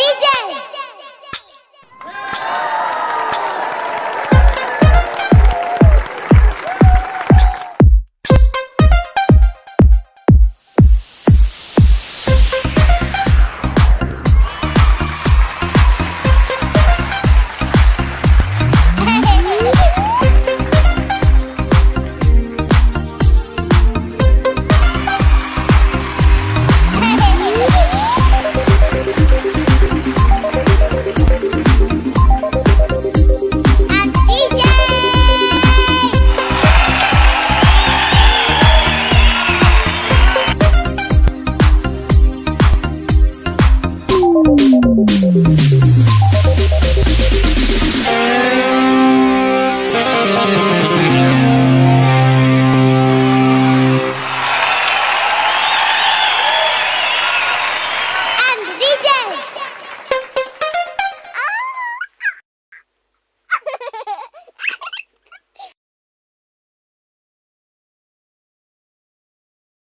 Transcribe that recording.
DJ.